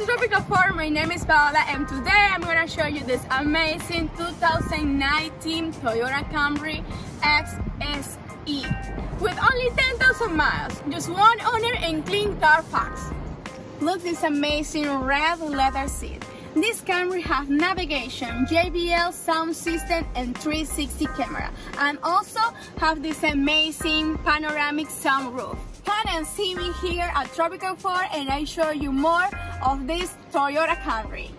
to Tropical Ford, my name is Paola and today I'm going to show you this amazing 2019 Toyota Camry XSE with only 10,000 miles, just one owner and clean Carfax. Look this amazing red leather seat. This Camry has navigation, JBL sound system and 360 camera and also have this amazing panoramic sunroof. And see me here at Tropical Ford and I show you more of this Toyota Camry.